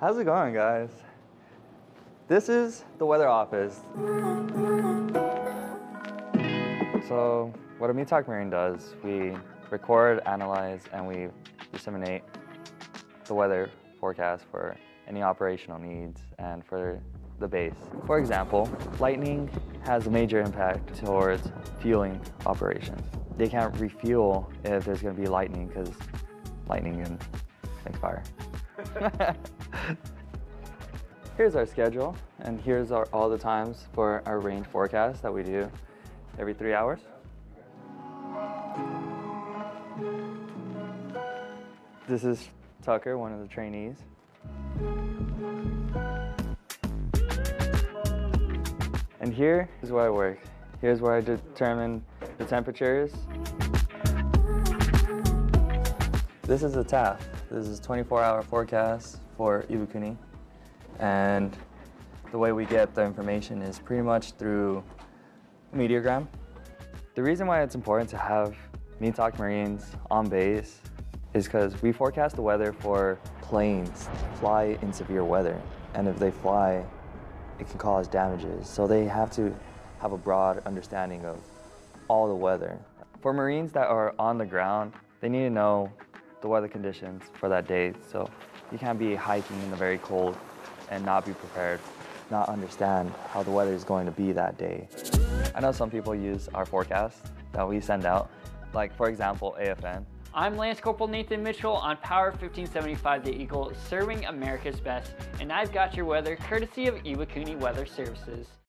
How's it going, guys? This is the weather office. So, what a METOC Marine does, we record, analyze, and we disseminate the weather forecast for any operational needs and for the base. For example, lightning has a major impact towards fueling operations. They can't refuel if there's going to be lightning because lightning can make fire. here's our schedule, and here's our, all the times for our range forecast that we do every three hours. This is Tucker, one of the trainees. And here is where I work. Here's where I determine the temperatures. This is a TAF. This is 24-hour forecast for Iwakuni. And the way we get the information is pretty much through Meteogram. The reason why it's important to have METOC Marines on base is because we forecast the weather for planes to fly in severe weather. And if they fly, it can cause damages. So they have to have a broad understanding of all the weather. For Marines that are on the ground, they need to know the weather conditions for that day. So you can't be hiking in the very cold and not be prepared, not understand how the weather is going to be that day. I know some people use our forecast that we send out, like for example, AFN. I'm Lance Corporal Nathan Mitchell on Power 1575 The Eagle, serving America's best, and I've got your weather courtesy of Iwakuni Weather Services.